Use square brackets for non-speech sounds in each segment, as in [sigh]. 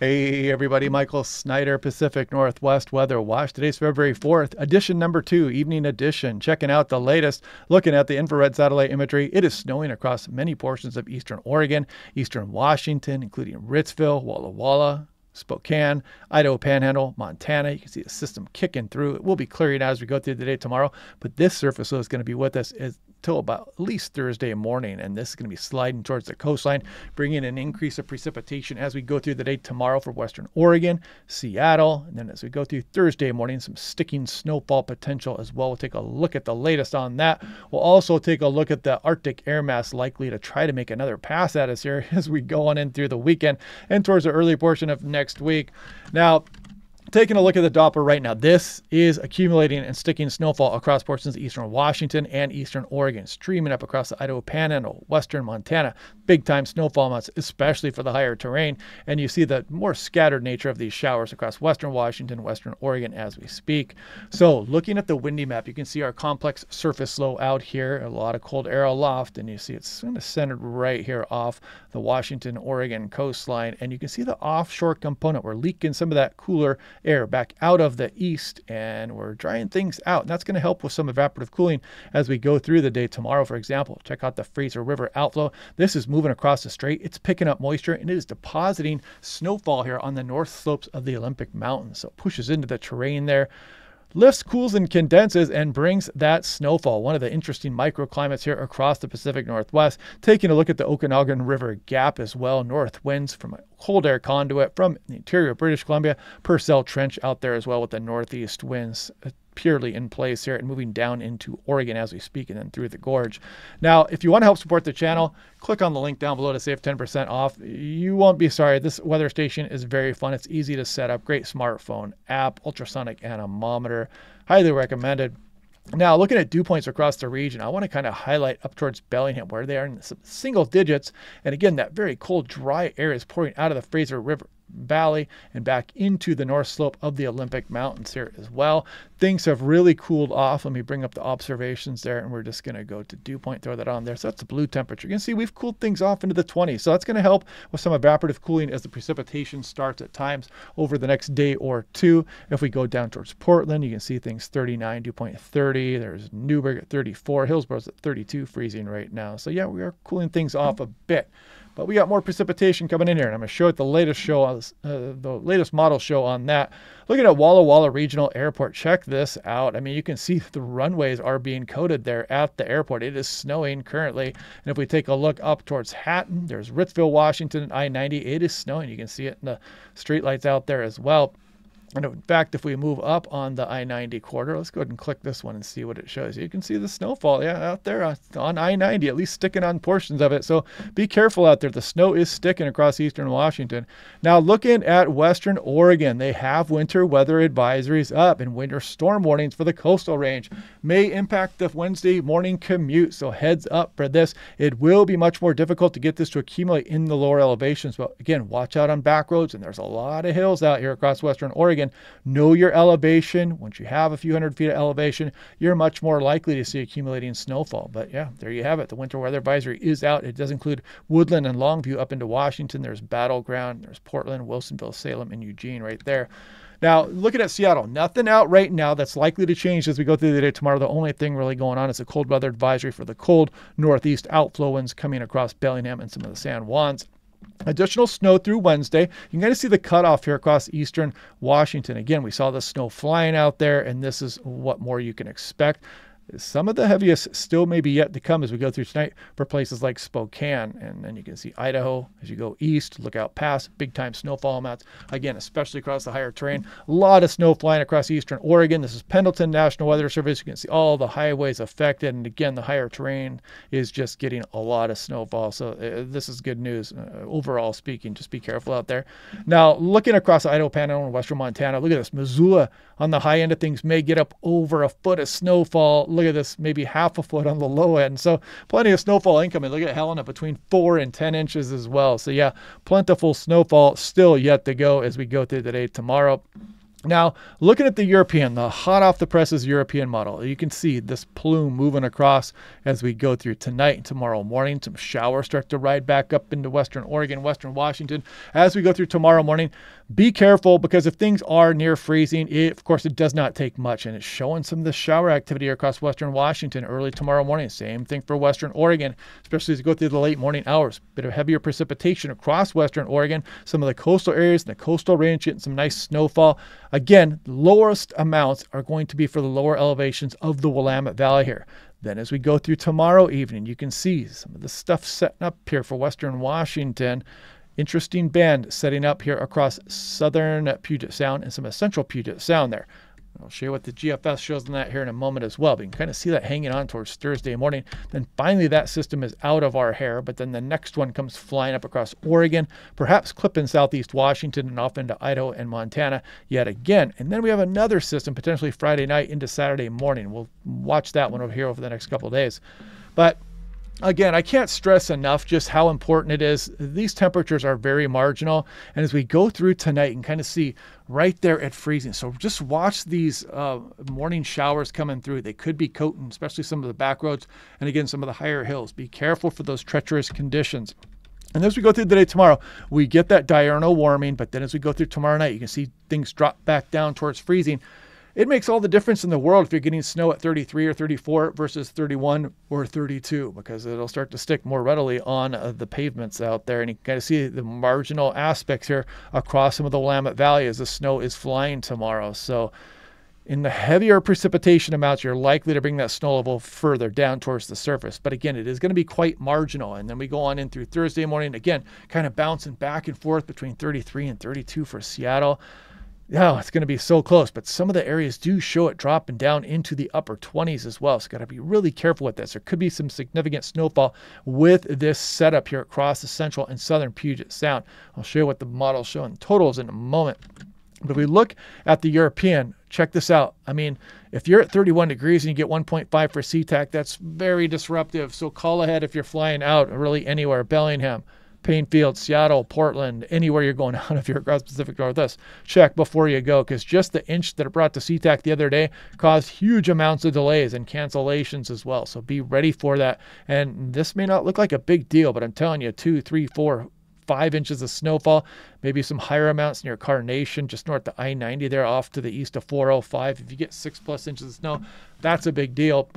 Hey everybody, Michael Snyder, Pacific Northwest Weather Watch. Today's February 4th, edition number two, evening edition. Checking out the latest, looking at the infrared satellite imagery. It is snowing across many portions of eastern Oregon, eastern Washington, including Ritzville, Walla Walla, Spokane, Idaho Panhandle, Montana. You can see the system kicking through. It will be clearing out as we go through the day tomorrow, but this surface low is going to be with us as till about at least Thursday morning. And this is going to be sliding towards the coastline, bringing an increase of precipitation as we go through the day tomorrow for Western Oregon, Seattle. And then as we go through Thursday morning, some sticking snowfall potential as well. We'll take a look at the latest on that. We'll also take a look at the Arctic air mass likely to try to make another pass at us here [laughs] as we go on in through the weekend and towards the early portion of next week. Now, taking a look at the Doppler right now, this is accumulating and sticking snowfall across portions of eastern Washington and eastern Oregon, streaming up across the Idaho Panhandle, western Montana. Big time snowfall amounts, especially for the higher terrain. And you see the more scattered nature of these showers across western Washington, western Oregon as we speak. So, looking at the windy map, you can see our complex surface low out here, a lot of cold air aloft, and you see it's kind of centered right here off the Washington, Oregon coastline. And you can see the offshore component. We're leaking some of that cooler air back out of the east and we're drying things out. And that's going to help with some evaporative cooling as we go through the day tomorrow, for example. Check out the Fraser River outflow. This is moving across the strait. It's picking up moisture and it is depositing snowfall here on the north slopes of the Olympic Mountains. So it pushes into the terrain there lifts, cools, and condenses and brings that snowfall. One of the interesting microclimates here across the Pacific Northwest. Taking a look at the Okanagan River Gap as well. North winds from a cold air conduit from the interior of British Columbia. Purcell Trench out there as well with the northeast winds purely in place here and moving down into Oregon as we speak and then through the gorge. Now, if you want to help support the channel, click on the link down below to save 10% off. You won't be sorry. This weather station is very fun. It's easy to set up. Great smartphone app, ultrasonic anemometer. Highly recommended. Now, looking at dew points across the region, I want to kind of highlight up towards Bellingham where they are in single digits. And again, that very cold, dry air is pouring out of the Fraser River Valley and back into the north slope of the Olympic Mountains here as well. Things have really cooled off. Let me bring up the observations there, and we're just going to go to dew point, throw that on there. So that's the blue temperature. You can see we've cooled things off into the 20s. So that's going to help with some evaporative cooling as the precipitation starts at times over the next day or two. If we go down towards Portland, you can see things 39, dew point 30. There's Newberg at 34. Hillsboro's at 32, freezing right now. So yeah, we are cooling things off a bit. But we got more precipitation coming in here, and I'm going to show it the latest show, uh, the latest model show on that. Looking at Walla Walla Regional Airport, check this out. I mean, you can see [laughs] the runways are being coated there at the airport. It is snowing currently, and if we take a look up towards Hatton, there's Ritzville, Washington, and I-90. It is snowing. You can see it in the streetlights out there as well. And in fact, if we move up on the I-90 corridor, let's go ahead and click this one and see what it shows. You can see the snowfall, yeah, out there on I-90, at least sticking on portions of it. So be careful out there. The snow is sticking across eastern Washington. Now, looking at western Oregon, they have winter weather advisories up and winter storm warnings for the coastal range. May impact the Wednesday morning commute, so heads up for this. It will be much more difficult to get this to accumulate in the lower elevations, but again, watch out on back roads, and there's a lot of hills out here across western Oregon again, know your elevation. Once you have a few hundred feet of elevation, you're much more likely to see accumulating snowfall. But yeah, there you have it. The winter weather advisory is out. It does include Woodland and Longview up into Washington. There's Battle Ground, there's Portland, Wilsonville, Salem, and Eugene right there. Now, looking at Seattle, nothing out right now that's likely to change as we go through the day tomorrow. The only thing really going on is a cold weather advisory for the cold northeast outflow winds coming across Bellingham and some of the San Juans. Additional snow through Wednesday. You can kind of see the cutoff here across eastern Washington. Again, we saw the snow flying out there, and this is what more you can expect. Some of the heaviest still may be yet to come as we go through tonight for places like Spokane. And then you can see Idaho as you go east, look out past big time snowfall amounts. Again, especially across the higher terrain. A lot of snow flying across eastern Oregon. This is Pendleton National Weather Service. You can see all the highways affected. And again, the higher terrain is just getting a lot of snowfall. So uh, this is good news uh, overall speaking. Just be careful out there. Now, looking across Idaho, Panhandle, and western Montana, look at this. Missoula on the high end of things may get up over a foot of snowfall look at this, maybe half a foot on the low end. So plenty of snowfall incoming. Look at Helena between four and 10 inches as well. So yeah, plentiful snowfall still yet to go as we go through the day tomorrow. Now, looking at the European, the hot off the presses European model, you can see this plume moving across as we go through tonight and tomorrow morning. Some showers start to ride back up into western Oregon, western Washington. As we go through tomorrow morning, be careful because if things are near freezing, it, of course, it does not take much. And it's showing some of the shower activity across western Washington early tomorrow morning. Same thing for western Oregon, especially as you go through the late morning hours. Bit of heavier precipitation across western Oregon. Some of the coastal areas and the coastal range getting some nice snowfall. Again, lowest amounts are going to be for the lower elevations of the Willamette Valley here. Then, as we go through tomorrow evening, you can see some of the stuff setting up here for western Washington. Interesting band setting up here across southern Puget Sound and some of central Puget Sound there. I'll show you what the GFS shows on that here in a moment as well. But you can kind of see that hanging on towards Thursday morning. Then finally that system is out of our hair, but then the next one comes flying up across Oregon, perhaps clipping southeast Washington and off into Idaho and Montana yet again. And then we have another system potentially Friday night into Saturday morning. We'll watch that one over here over the next couple days. But Again, I can't stress enough just how important it is. These temperatures are very marginal. And as we go through tonight and kind of see right there at freezing. So just watch these uh, morning showers coming through. They could be coating, especially some of the back roads and again, some of the higher hills. Be careful for those treacherous conditions. And as we go through the day tomorrow, we get that diurnal warming, but then as we go through tomorrow night, you can see things drop back down towards freezing it makes all the difference in the world if you're getting snow at 33 or 34 versus 31 or 32 because it'll start to stick more readily on uh, the pavements out there. And you kind of see the marginal aspects here across some of the Willamette Valley as the snow is flying tomorrow. So, in the heavier precipitation amounts, you're likely to bring that snow level further down towards the surface. But again, it is going to be quite marginal. And then we go on in through Thursday morning, again, kind of bouncing back and forth between 33 and 32 for Seattle yeah, it's going to be so close. But some of the areas do show it dropping down into the upper 20s as well. So got to be really careful with this. There could be some significant snowfall with this setup here across the central and southern Puget Sound. I'll show you what the model's show in totals in a moment. But if we look at the European, check this out. I mean, if you're at 31 degrees and you get 1.5 for SeaTac, that's very disruptive. So call ahead if you're flying out really anywhere. Bellingham, Paine Field, Seattle, Portland, anywhere you're going [laughs] out if you're across Pacific Northwest, check before you go because just the inch that it brought to SeaTac the other day caused huge amounts of delays and cancellations as well. So be ready for that. And this may not look like a big deal, but I'm telling you, two, three, four, five inches of snowfall, maybe some higher amounts near Carnation, just north of I 90 there off to the east of 405. If you get six plus inches of snow, that's a big deal.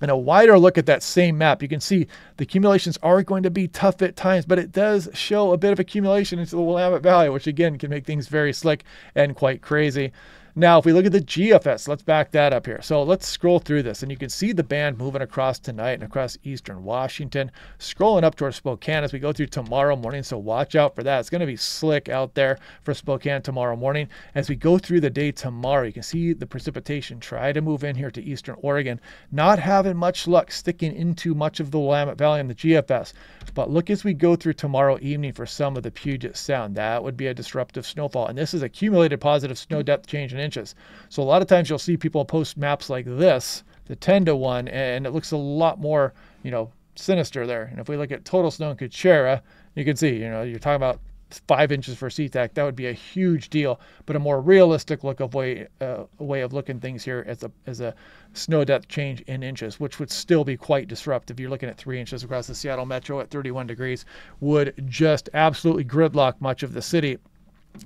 And a wider look at that same map, you can see the accumulations are going to be tough at times, but it does show a bit of accumulation into the Willamette Valley, which again can make things very slick and quite crazy. Now, if we look at the GFS, let's back that up here. So let's scroll through this, and you can see the band moving across tonight and across eastern Washington, scrolling up towards Spokane as we go through tomorrow morning. So watch out for that. It's going to be slick out there for Spokane tomorrow morning. As we go through the day tomorrow, you can see the precipitation try to move in here to eastern Oregon, not having much luck sticking into much of the Willamette Valley and the GFS. But look as we go through tomorrow evening for some of the Puget Sound. That would be a disruptive snowfall. And this is accumulated positive snow depth change inches. So a lot of times you'll see people post maps like this, the 10 to 1, and it looks a lot more, you know, sinister there. And if we look at total snow in Kuchera, you can see, you know, you're talking about five inches for SeaTac, that would be a huge deal. But a more realistic look of way uh, way of looking things here as a as a snow depth change in inches, which would still be quite disruptive. You're looking at three inches across the Seattle metro at 31 degrees, would just absolutely gridlock much of the city.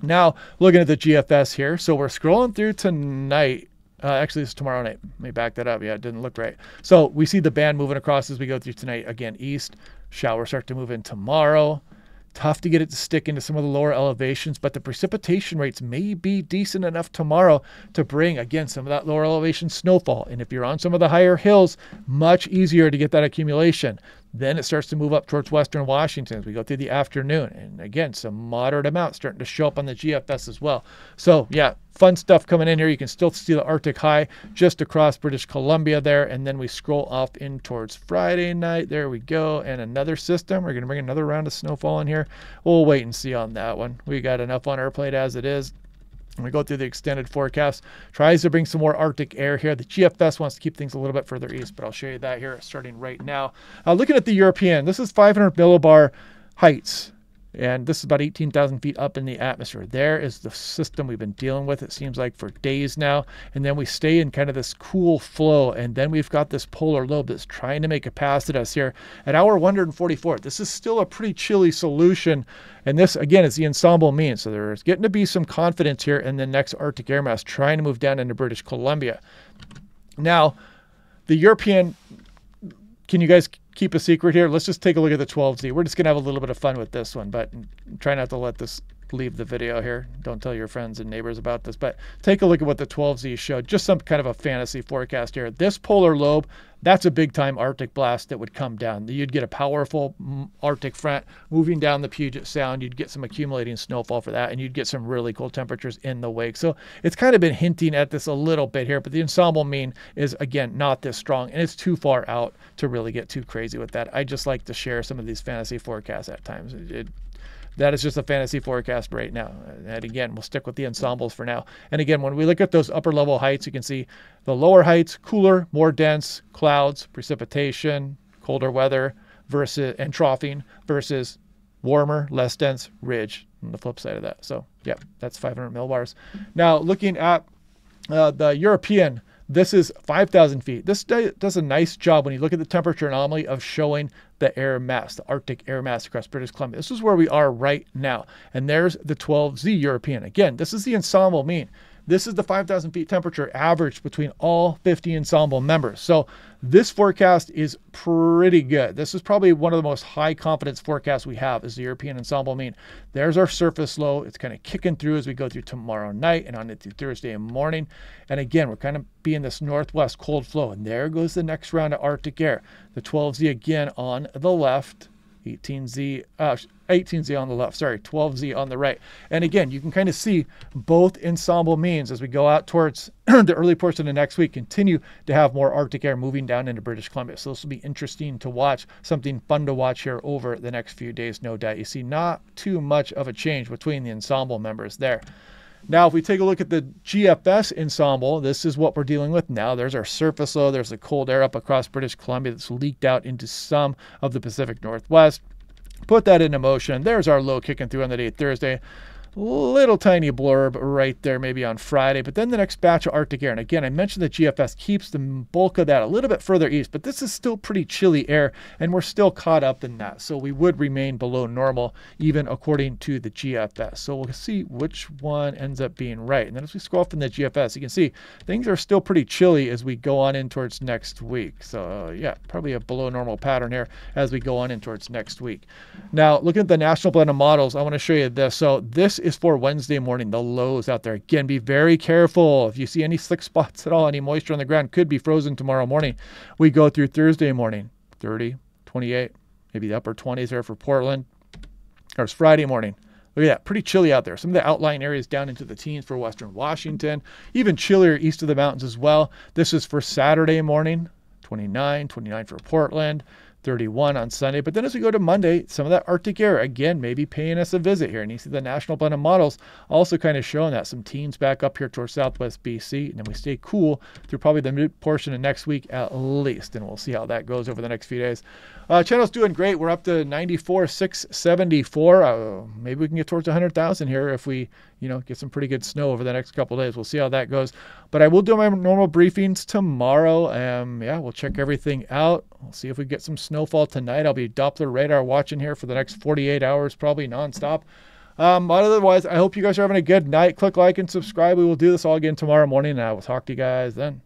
Now looking at the GFS here, so we're scrolling through tonight. Uh, actually, it's tomorrow night. Let me back that up. Yeah, it didn't look right. So we see the band moving across as we go through tonight. Again, east. Showers start to move in tomorrow. Tough to get it to stick into some of the lower elevations, but the precipitation rates may be decent enough tomorrow to bring, again, some of that lower elevation snowfall. And if you're on some of the higher hills, much easier to get that accumulation. Then it starts to move up towards western Washington as we go through the afternoon. And again, some moderate amounts starting to show up on the GFS as well. So, yeah, fun stuff coming in here. You can still see the Arctic high just across British Columbia there. And then we scroll off in towards Friday night. There we go. And another system. We're going to bring another round of snowfall in here. We'll wait and see on that one. We got enough on our plate as it is. We go through the extended forecast, tries to bring some more Arctic air here. The GFS wants to keep things a little bit further east, but I'll show you that here starting right now. Uh, looking at the European, this is 500 millibar heights. And this is about 18,000 feet up in the atmosphere. There is the system we've been dealing with, it seems like, for days now. And then we stay in kind of this cool flow. And then we've got this polar lobe that's trying to make a pass at us here at hour 144. This is still a pretty chilly solution. And this, again, is the ensemble mean. So there's getting to be some confidence here in the next Arctic air mass trying to move down into British Columbia. Now, the European, can you guys keep a secret here. Let's just take a look at the 12Z. We're just going to have a little bit of fun with this one, but try not to let this leave the video here. Don't tell your friends and neighbors about this, but take a look at what the 12Z showed. Just some kind of a fantasy forecast here. This polar lobe, that's a big time Arctic blast that would come down. You'd get a powerful Arctic front moving down the Puget Sound. You'd get some accumulating snowfall for that, and you'd get some really cold temperatures in the wake. So it's kind of been hinting at this a little bit here, but the ensemble mean is, again, not this strong, and it's too far out to really get too crazy with that. I just like to share some of these fantasy forecasts at times. It, that is just a fantasy forecast right now. And again, we'll stick with the ensembles for now. And again, when we look at those upper level heights, you can see the lower heights, cooler, more dense, clouds, precipitation, colder weather versus and troughing versus warmer, less dense ridge on the flip side of that. So yeah, that's 500 millibars. Now looking at uh, the European this is 5,000 feet. This does a nice job when you look at the temperature anomaly of showing the air mass, the Arctic air mass across British Columbia. This is where we are right now. And there's the 12Z European. Again, this is the ensemble mean. This is the 5,000 feet temperature average between all 50 ensemble members. So this forecast is pretty good. This is probably one of the most high confidence forecasts we have is the European ensemble mean. There's our surface low. It's kind of kicking through as we go through tomorrow night and on into Thursday morning. And again, we're kind of being this northwest cold flow. And there goes the next round of Arctic air. The 12Z again on the left 18Z, uh, 18Z on the left, sorry, 12Z on the right. And again, you can kind of see both ensemble means as we go out towards [clears throat] the early portion of next week, continue to have more Arctic air moving down into British Columbia. So this will be interesting to watch, something fun to watch here over the next few days, no doubt. You see not too much of a change between the ensemble members there. Now, if we take a look at the GFS ensemble, this is what we're dealing with now. There's our surface low. There's the cold air up across British Columbia that's leaked out into some of the Pacific Northwest. Put that into motion. There's our low kicking through on the day Thursday little tiny blurb right there, maybe on Friday. But then the next batch of Arctic air. And again, I mentioned the GFS keeps the bulk of that a little bit further east, but this is still pretty chilly air, and we're still caught up in that. So we would remain below normal, even according to the GFS. So we'll see which one ends up being right. And then as we scroll from the GFS, you can see things are still pretty chilly as we go on in towards next week. So uh, yeah, probably a below normal pattern here as we go on in towards next week. Now, looking at the National Blend of Models, I want to show you this. So this is for Wednesday morning, the lows out there. Again, be very careful. If you see any slick spots at all, any moisture on the ground could be frozen tomorrow morning. We go through Thursday morning, 30, 28, maybe the upper 20s there for Portland. Or it's Friday morning. Look at that, pretty chilly out there. Some of the outlying areas down into the teens for Western Washington, even chillier east of the mountains as well. This is for Saturday morning, 29, 29 for Portland, 31 on Sunday. But then as we go to Monday, some of that Arctic air again maybe paying us a visit here. And you see the National Blend of Models also kind of showing that some teens back up here towards southwest BC. And then we stay cool through probably the mid portion of next week at least. And we'll see how that goes over the next few days. Uh, channel's doing great. We're up to 94,674. Uh, maybe we can get towards 100,000 here if we, you know, get some pretty good snow over the next couple days. We'll see how that goes. But I will do my normal briefings tomorrow. Um, yeah, we'll check everything out. We'll see if we get some snowfall tonight. I'll be Doppler radar watching here for the next 48 hours, probably nonstop. Um, but otherwise, I hope you guys are having a good night. Click like and subscribe. We will do this all again tomorrow morning, and I will talk to you guys then.